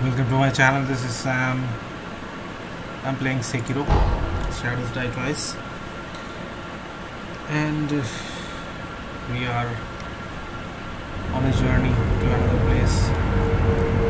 Welcome to my channel. This is Sam. I'm playing Sekiro, Shadows Die Twice, and uh, we are on a journey to another place.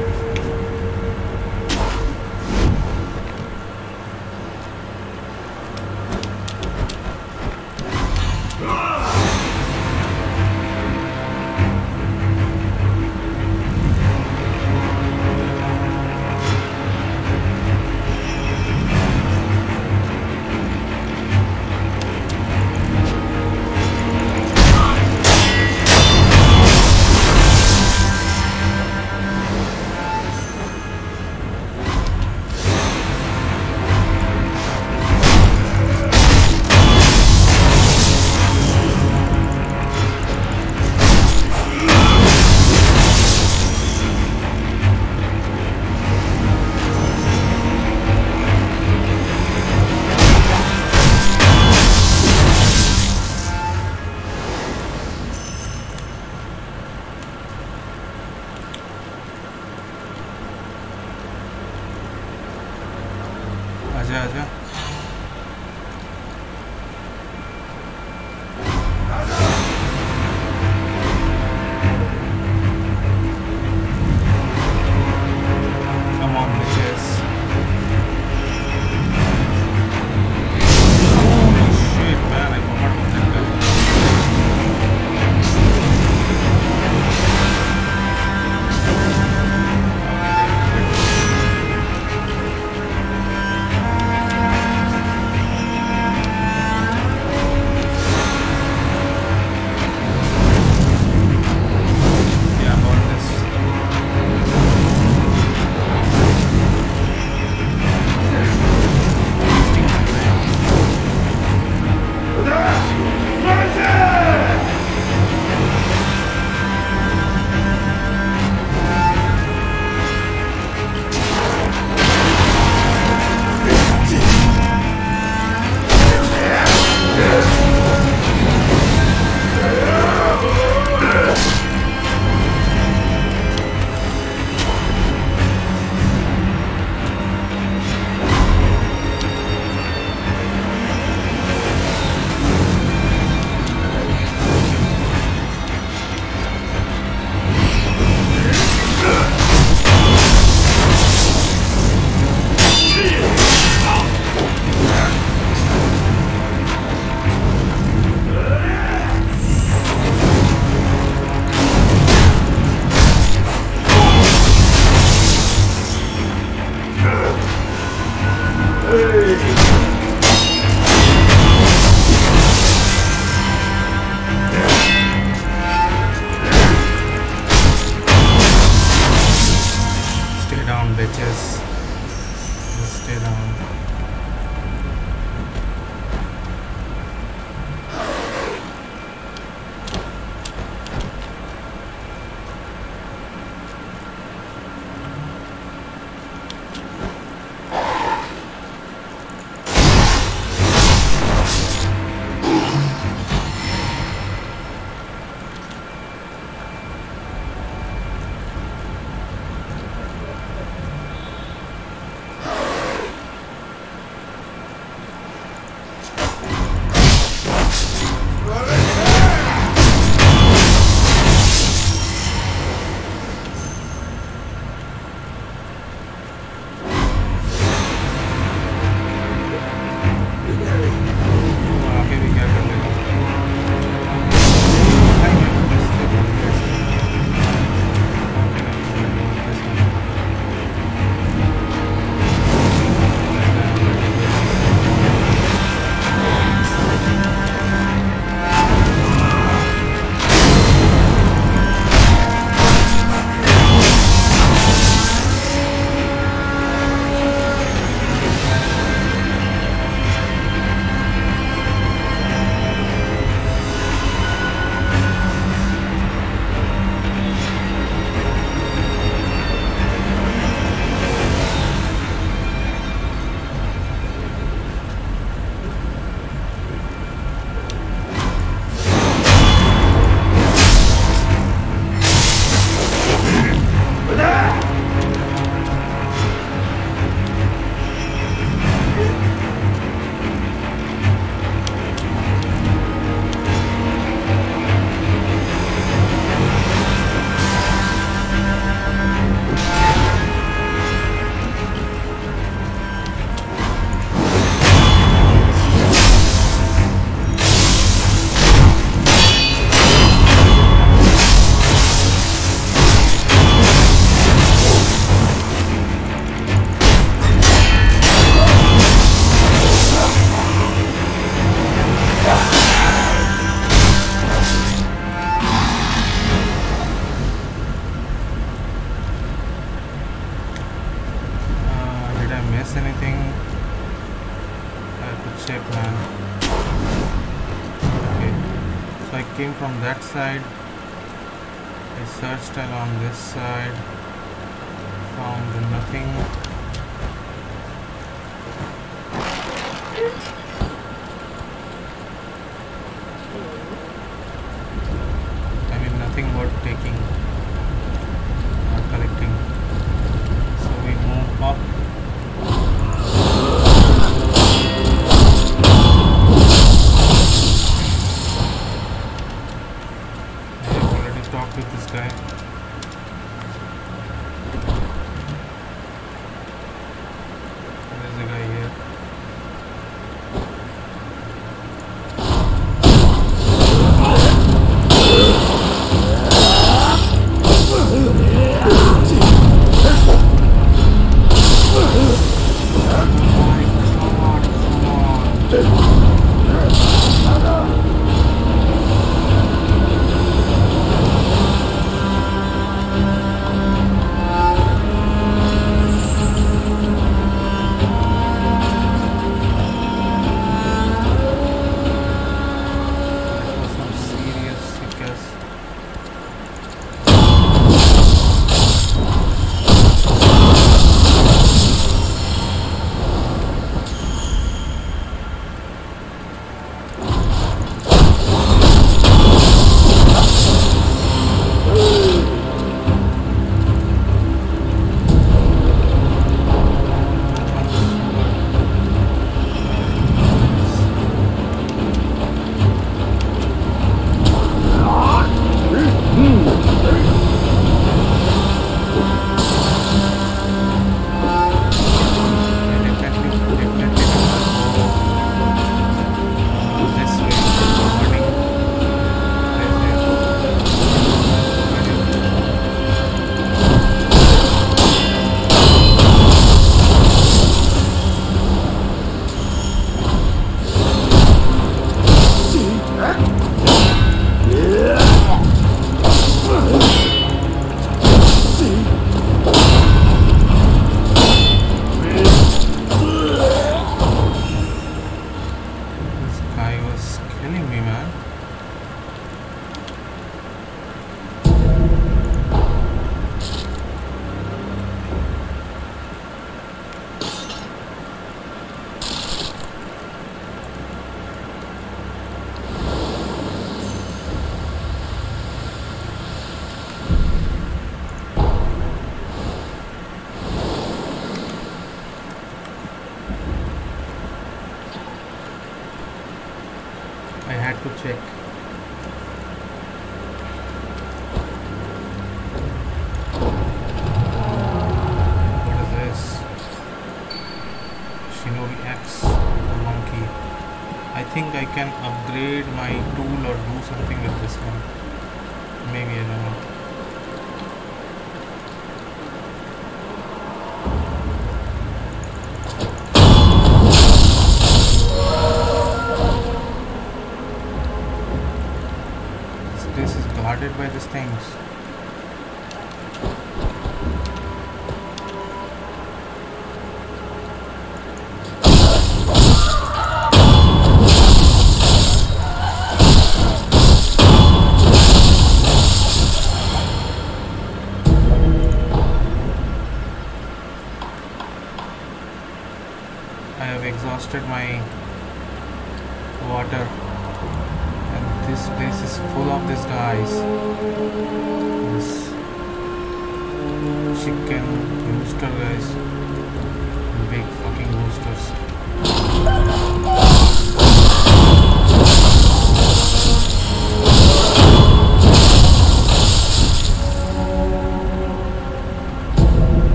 adjusted my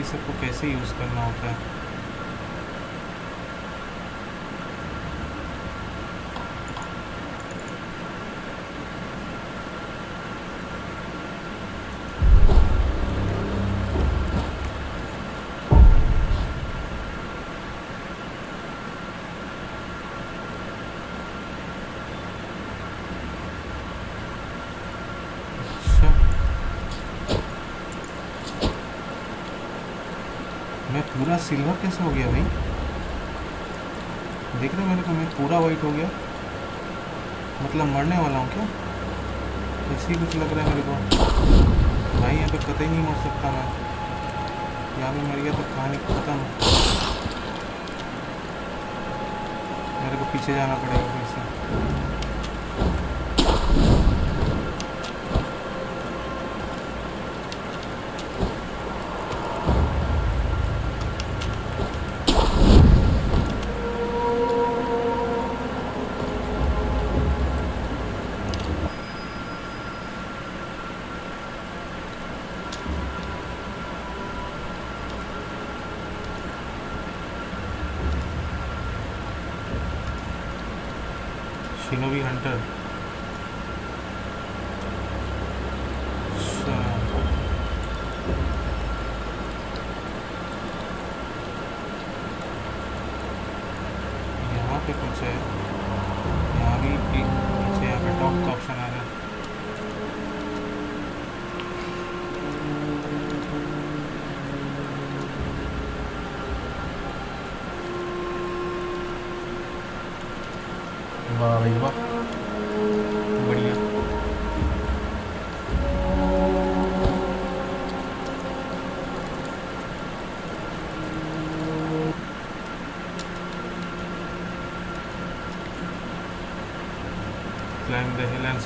ये सबको कैसे use करना होता है? Silver कैसे हो गया भाई। देख रहे मेरे को मैं पूरा वाइट हो गया। मतलब मरने वाला हूँ क्या? ऐसे ही कुछ लग रहा है मेरे को। भाई, यहाँ पे कतई नहीं मर सकता मैं। यहाँ पे मर गया तो कहानी खत्म। मेरे को पीछे जाना पड़ेगा फिर से।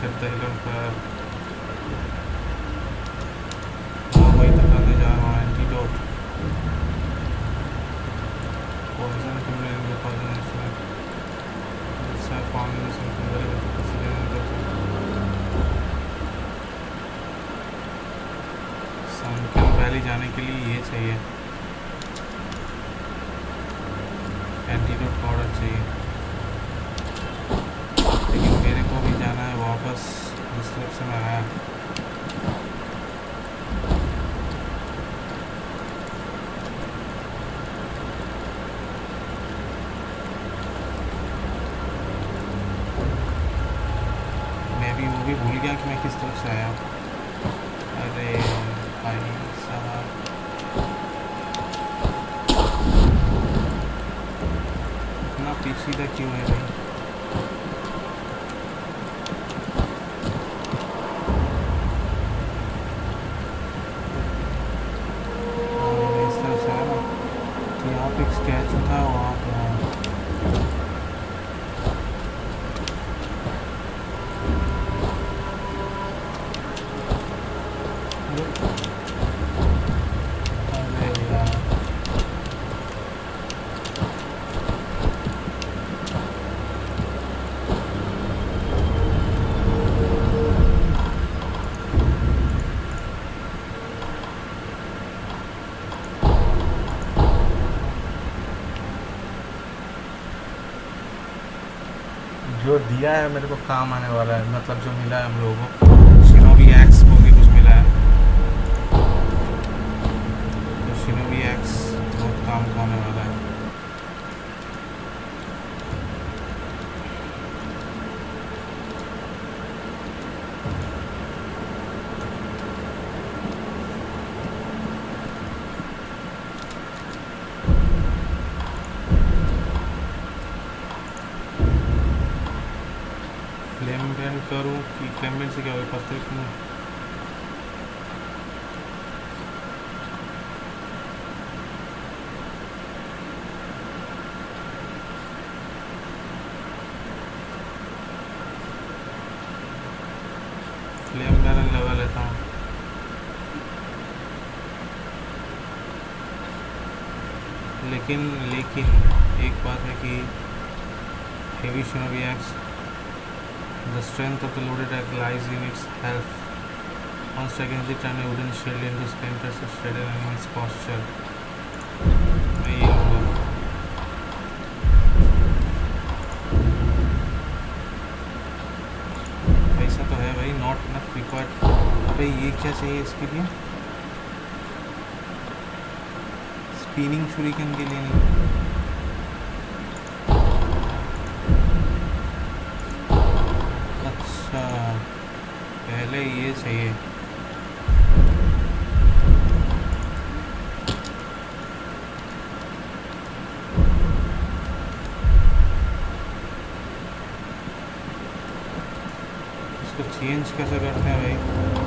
conceptos y खुद भी भूल गया कि मैं किस तरफ़ से आया अरे भाई साहब इतना पेचीदा क्यों है भाई? दिया है, मेरे को काम आने वाला है मतलब जो मिला है हम लोगों को शिनोबी एक्स बोल के कुछ मिला है तो शिनोबी एक्स बहुत काम का आने वाला है फ्लेम बैंड करूँ कि फ्लेम बैंड से क्या होगा पत्थर क्यों फ्लेम बैरल लगा लेता हूँ लेकिन लेकिन, एक बात है कि heavy शिनोवी axe the strength of the loaded act lies in its health on striking time a wooden shed in to span shed in its posture तो है भाई नॉट इनफ भाई ये क्या चाहिए इसके लिए? स्पिनिंग शुरिकन के लिए नहीं अच्छा पहले ये चाहिए इसको चेंज कैसे करते हैं भाई?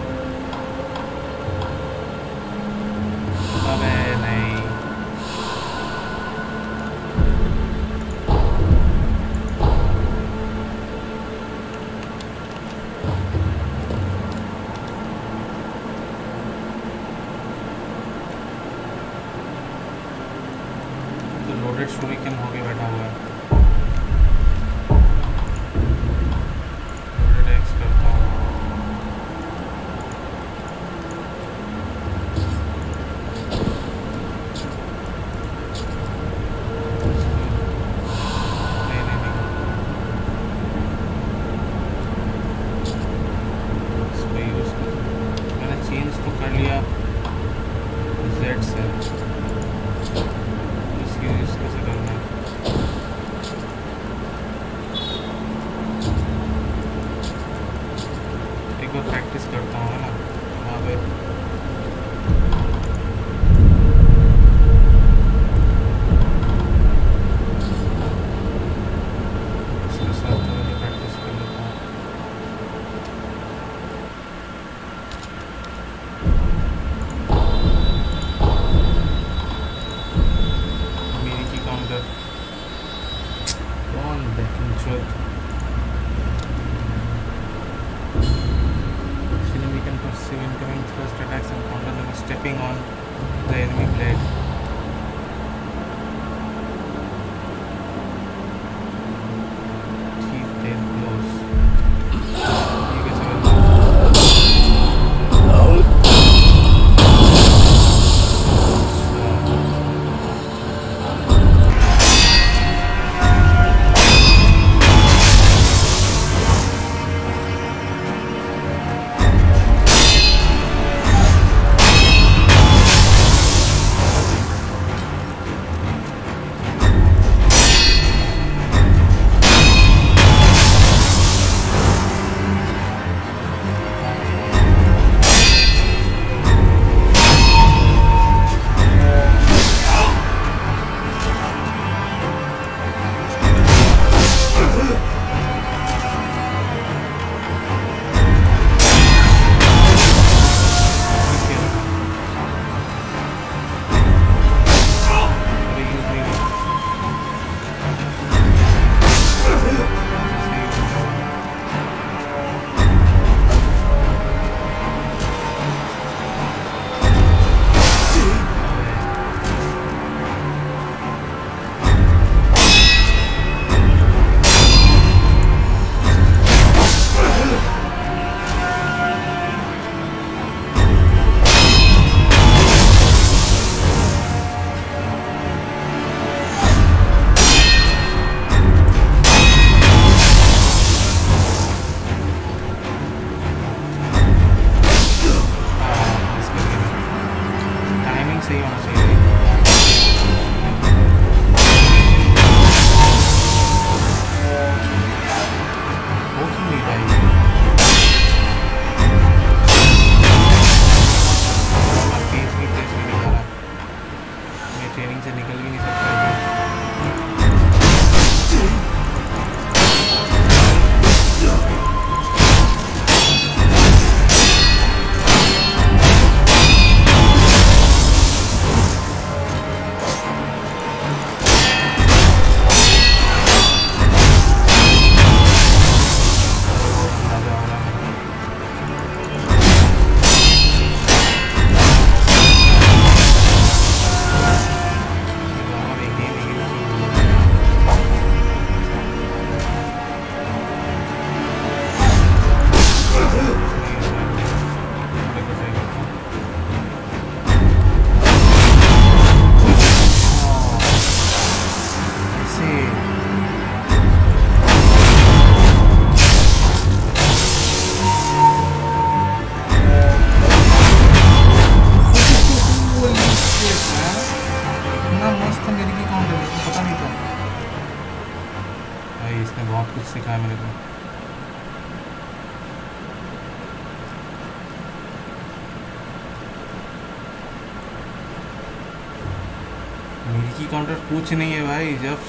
कुछ नहीं है भाई। जब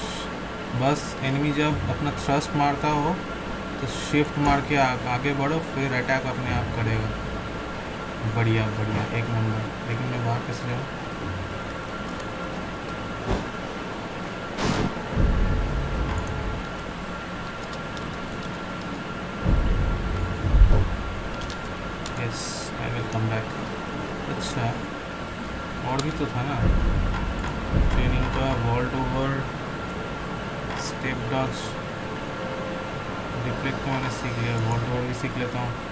बस एनिमी जब अपना थ्रस्ट मारता हो तो शिफ्ट मार के आ, आगे बढ़ो फिर अटैक अपने आप करेगा। बढ़िया बढ़िया। एक नंबर लेकिन मैं बाहर कैसे जाऊँ वॉल्ट ओवर भी सीख लेता हूँ।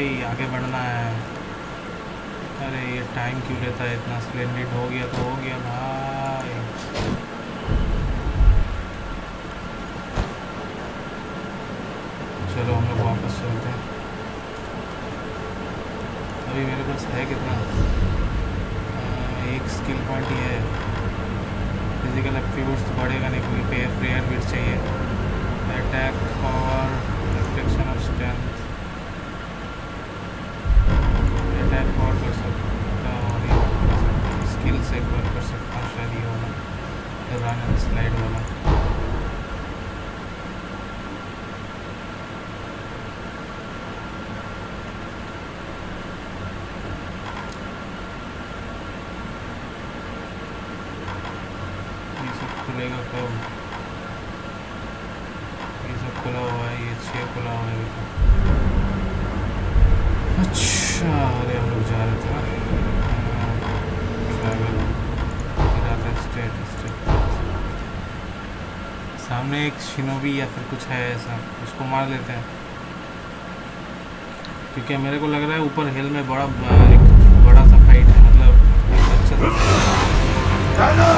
भाई, आगे बढ़ना है। अरे, ये टाइम क्यों लेता है? इतना स्प्लेंडिड हो गया तो। वाला रन एंड स्लाइड वाला सामने एक शिनोबी या फिर कुछ है ऐसा, उसको मार लेते हैं। क्योंकि मेरे को लग रहा है ऊपर हिल में बड़ा, एक बड़ा सा फाइट है मतलब अच्छा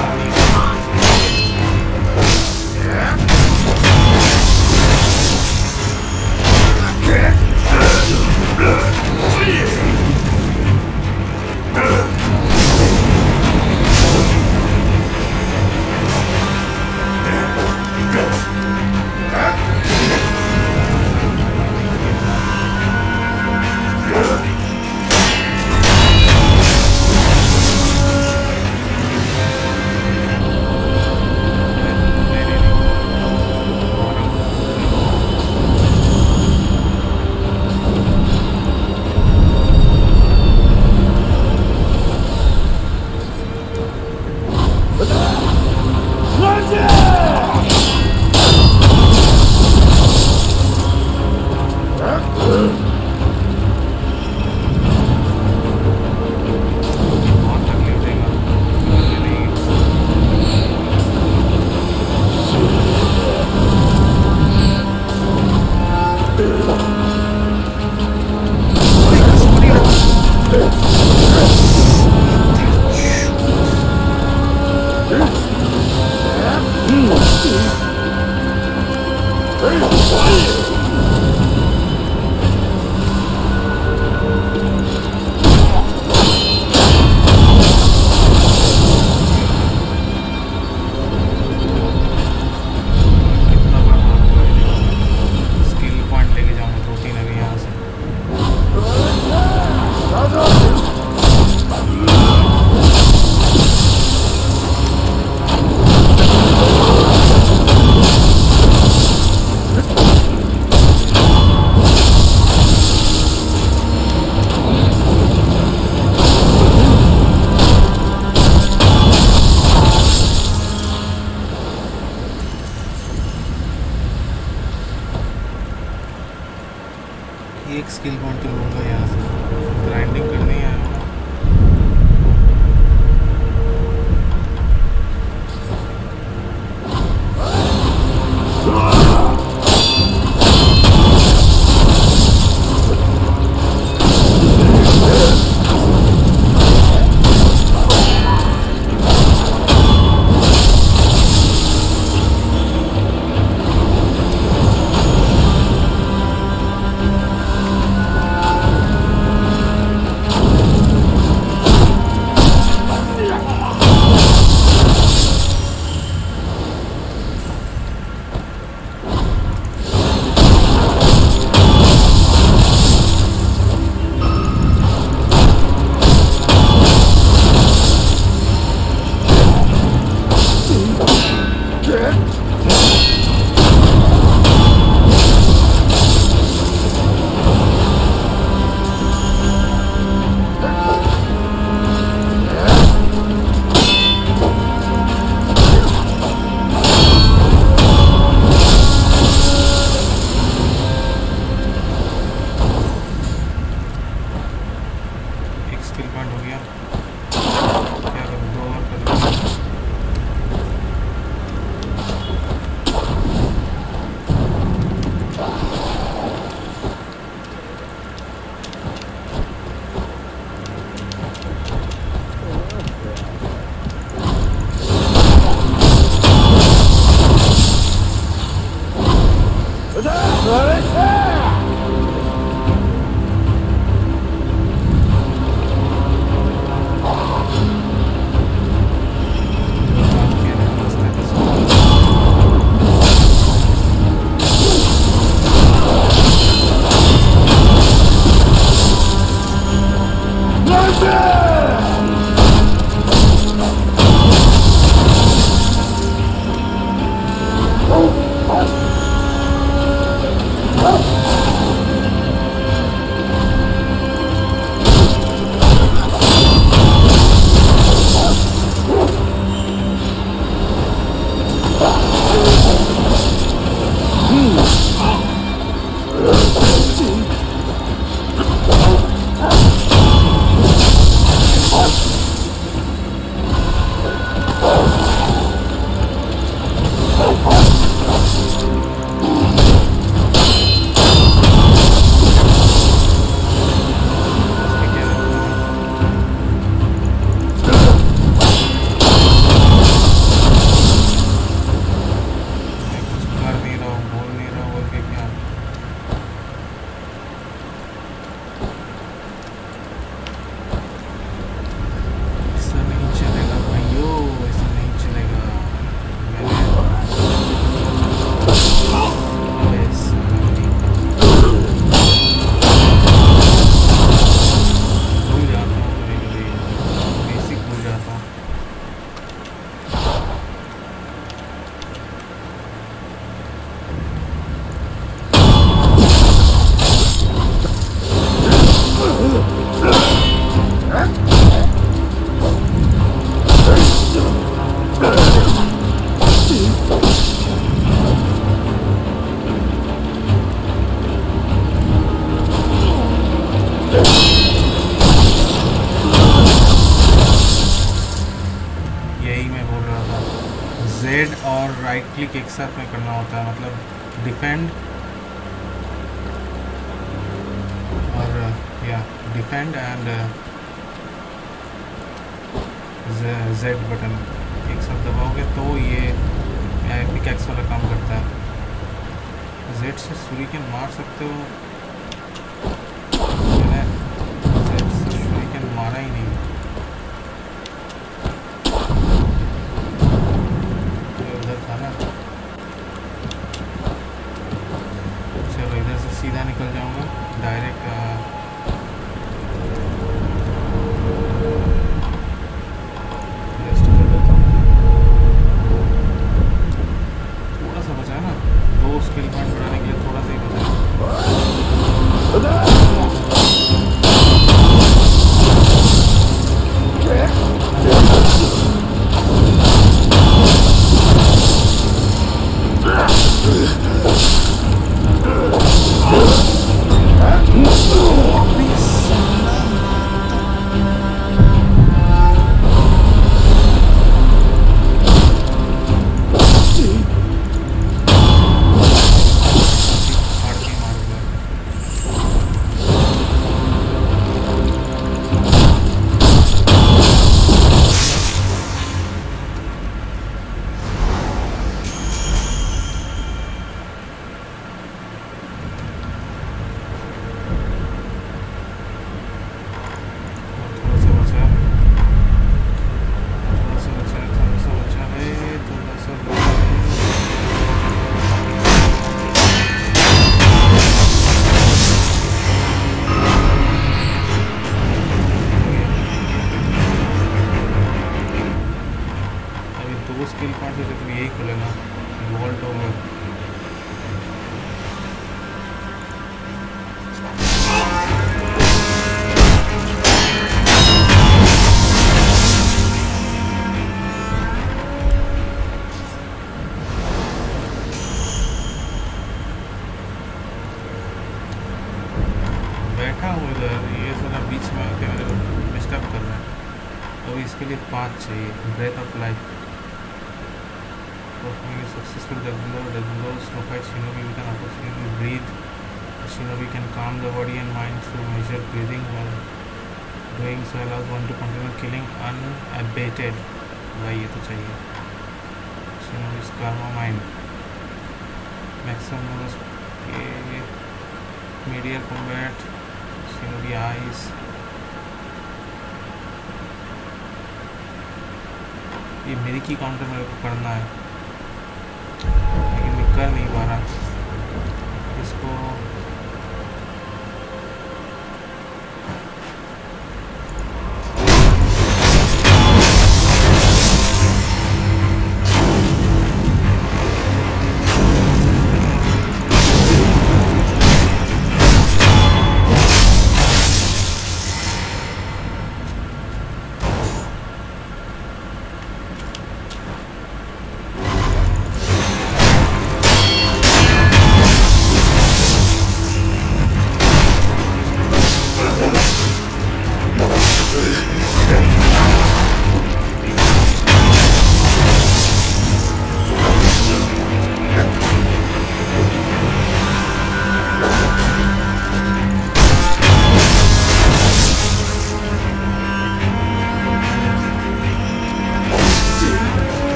और राइट क्लिक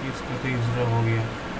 अभी हो हूँ।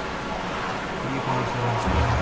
Thank you.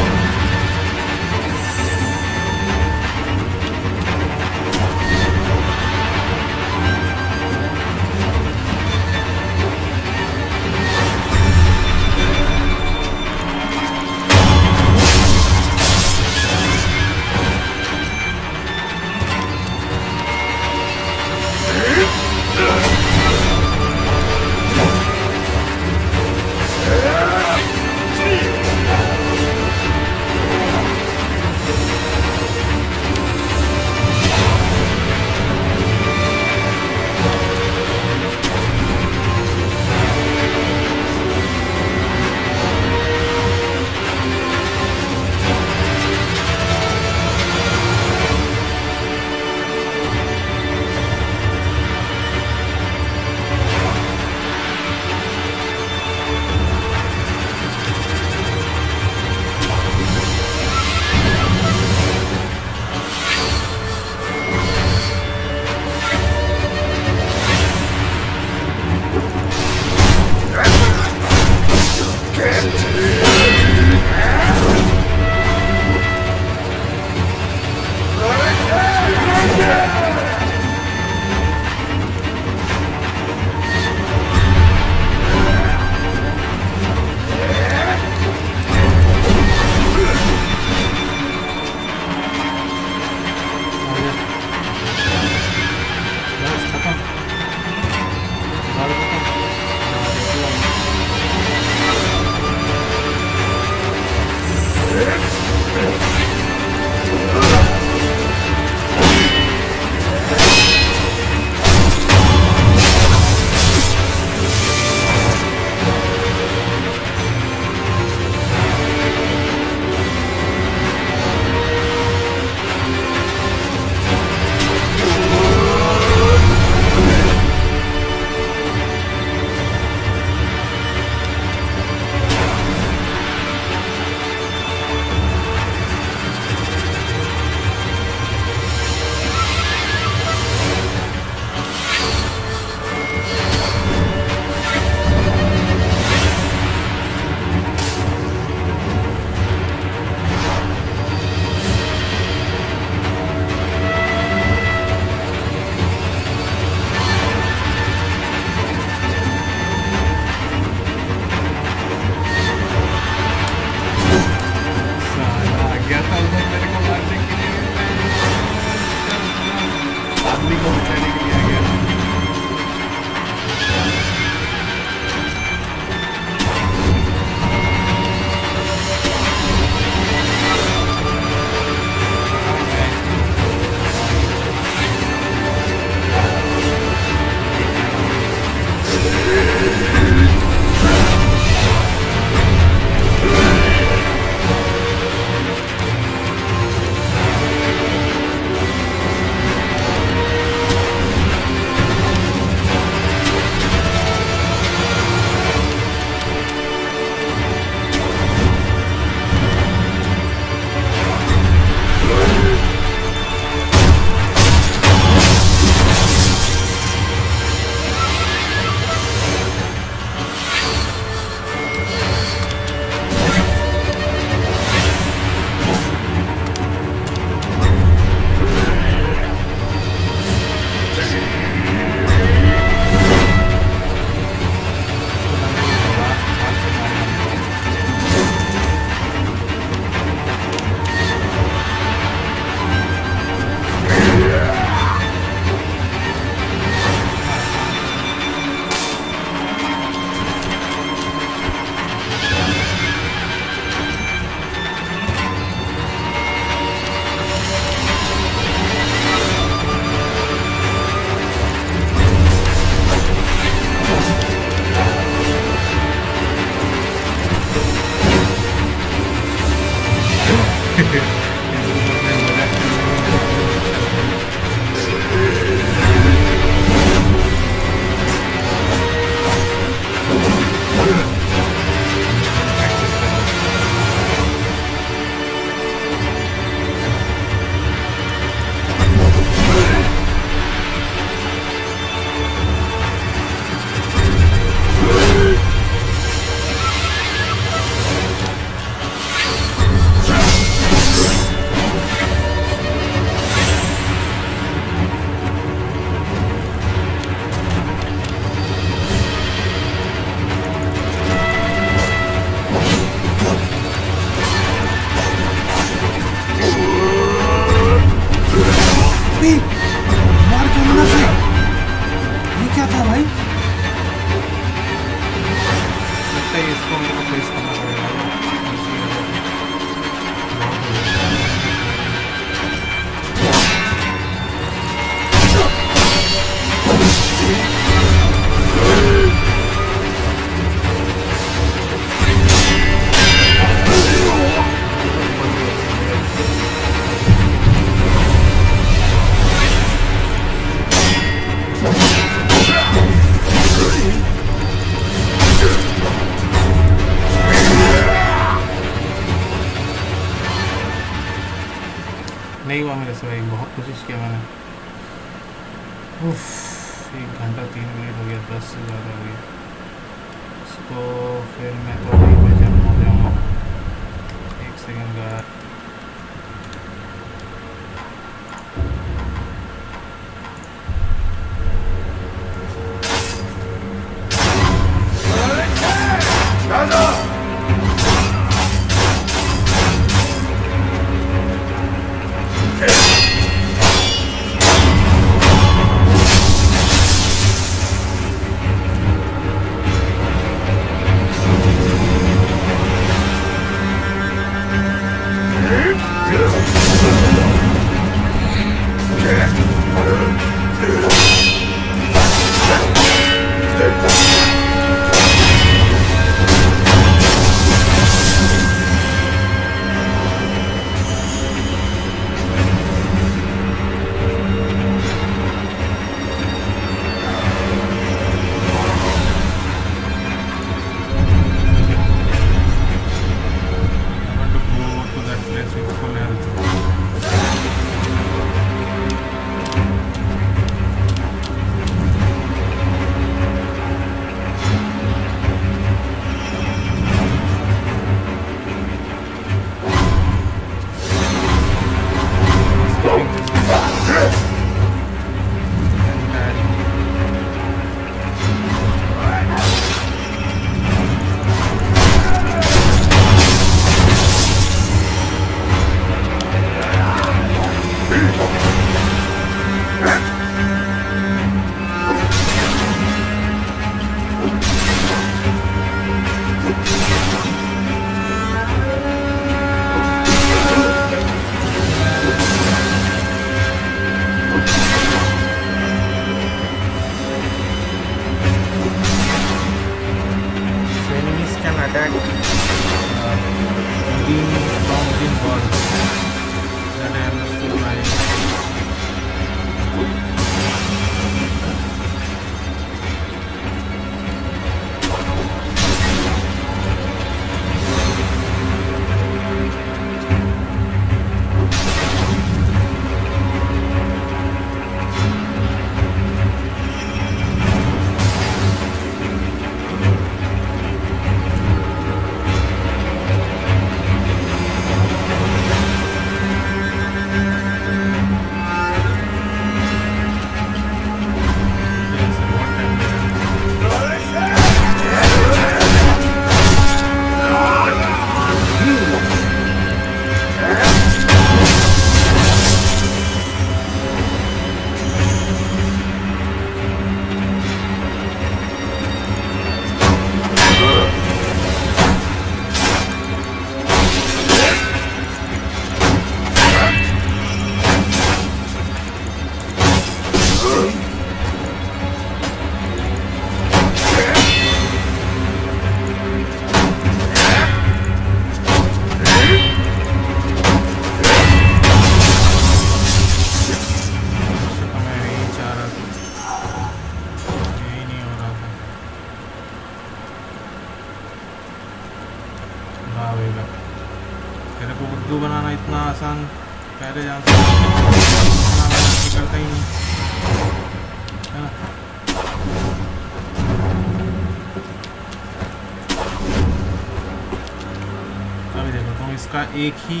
इसका एक ही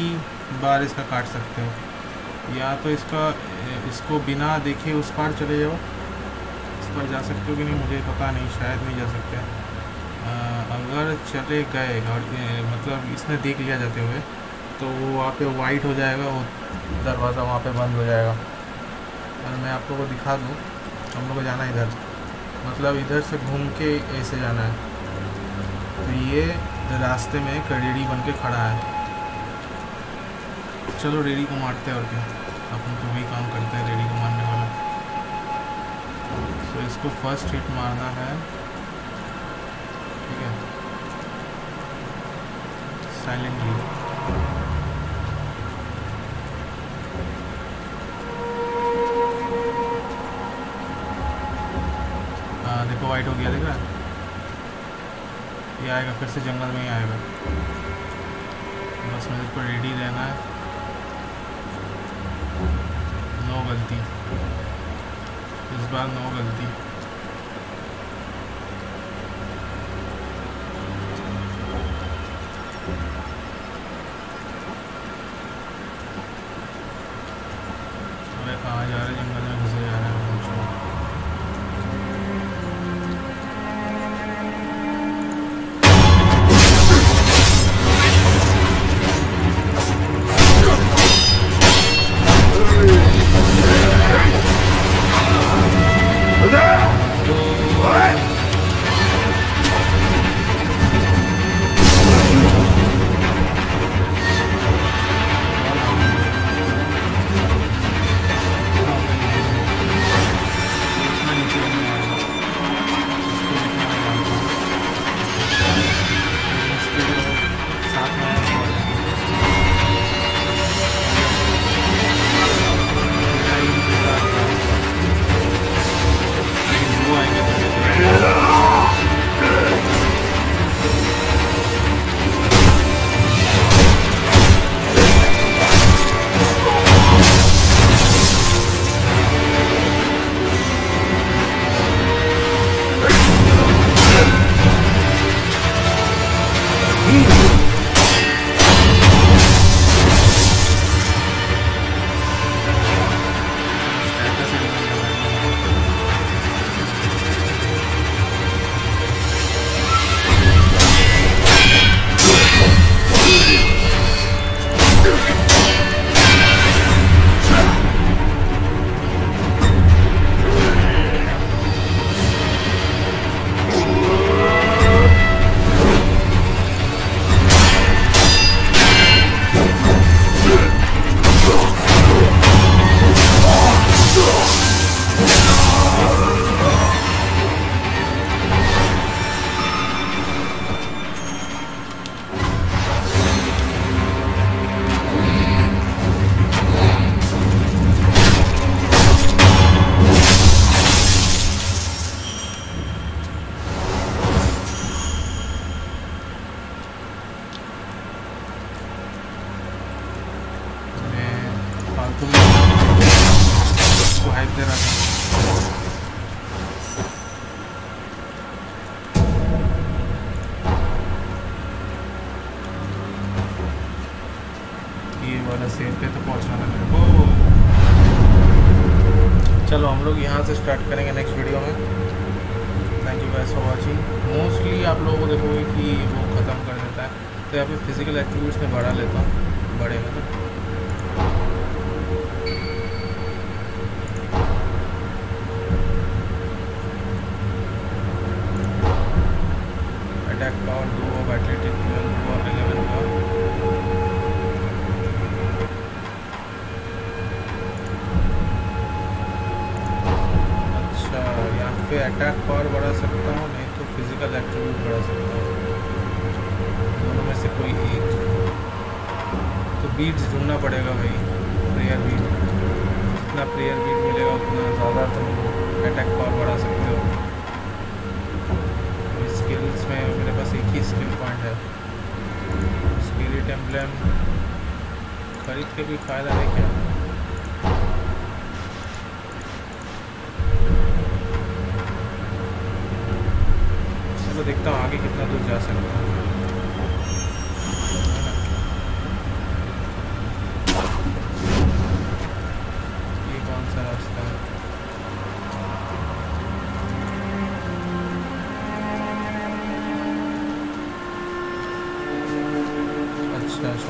बार इसका काट सकते हो। या तो इसका इसको बिना देखे उस पार चले जाओ। इस पर जा सकते हो कि नहीं मुझे पता नहीं शायद नहीं जा सकते। आ, अगर चले गए और मतलब इसने देख लिया जाते हुए तो वो वहाँ पे वाइट हो जाएगा वो दरवाज़ा वहाँ पे बंद हो जाएगा। और मैं आप लोगों को दिखा दूँ हम लोग को जाना इधर। मतलब इधर से घूम के ऐसे जाना है। तो ये रास्ते में एक रेडी बन के खड़ा है। चलो रेडी को मारते हैं और क्या। अपन तो वही काम करते हैं, रेडी को मारने वाला। तो इसको फ़र्स्ट हिट मारना है। ठीक है। साइलेंटली हाँ देखो वाइट हो गया, देख? रहा है ये आएगा, फिर से जंगल में ही आएगा। बस मेरे को रेडी रहना है नो गलती इस बार नो गलती।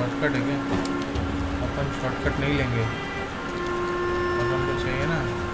शॉर्टकट है क्या? अपन शॉर्टकट नहीं लेंगे। अपन को चाहिए ना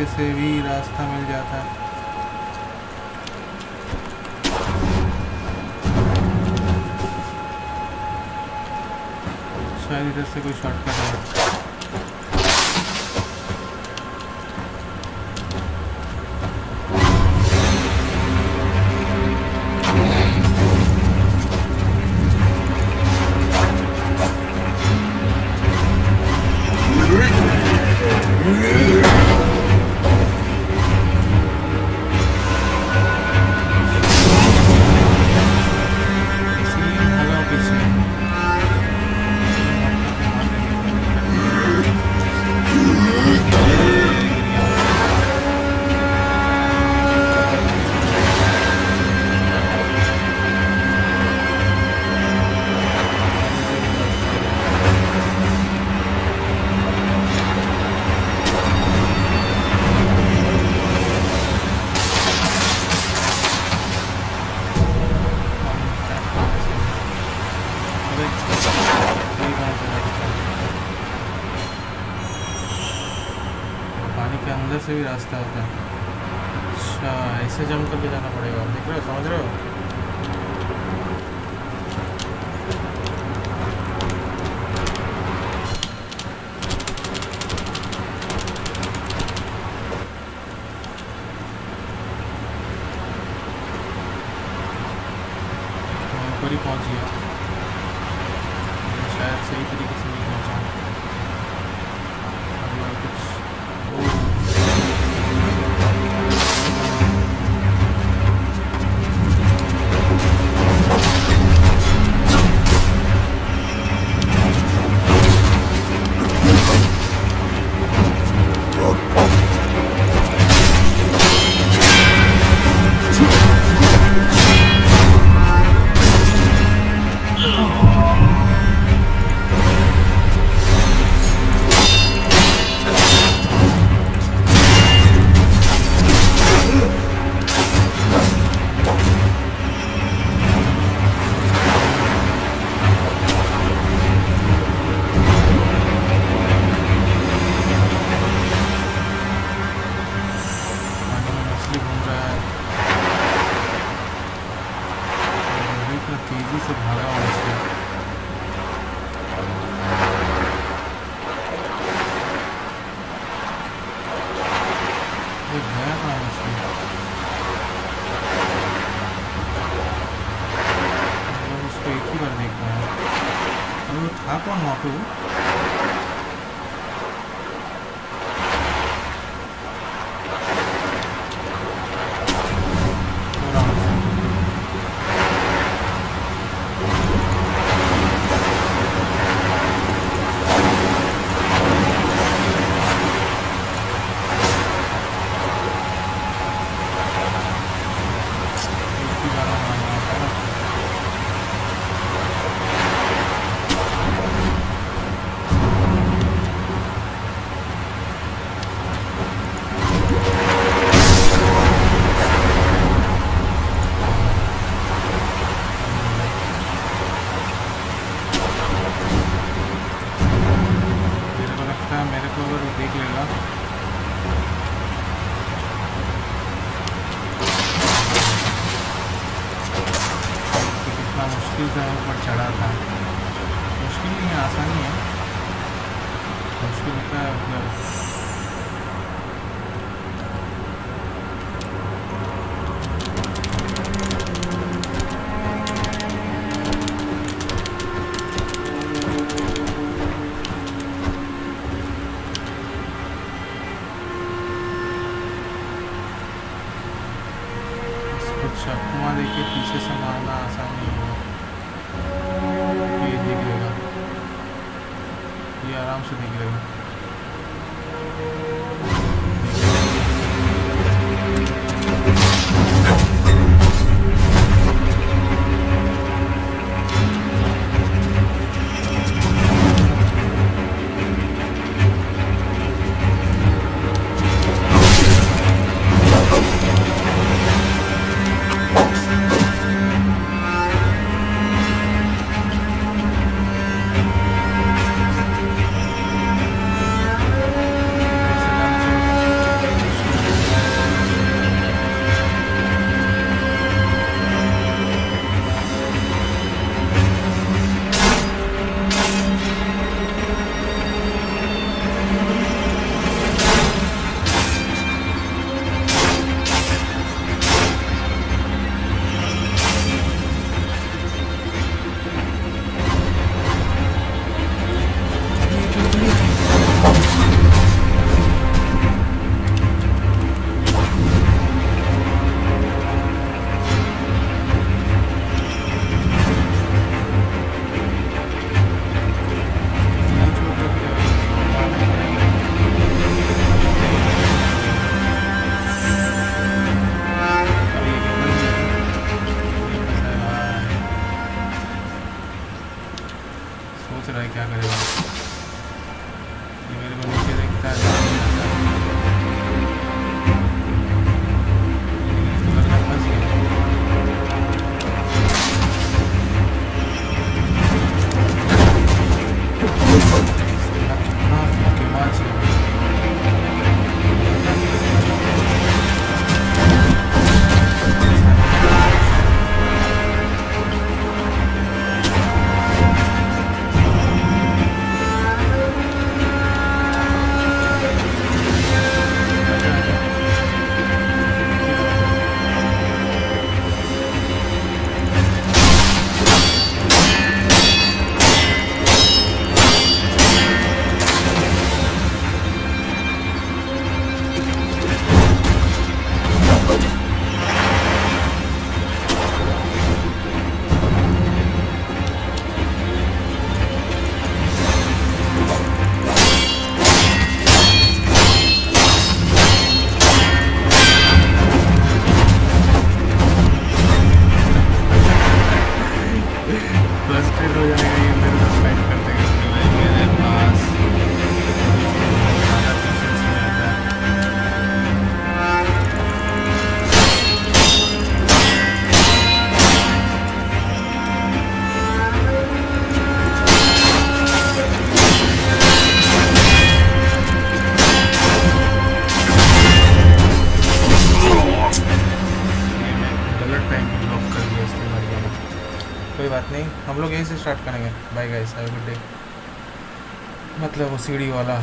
नीचे से भी रास्ता मिल जाता। है शायद इधर से कोई शॉर्टकट उसको एक ही बार देखना है और वो था कौन मोटू सीढ़ी वाला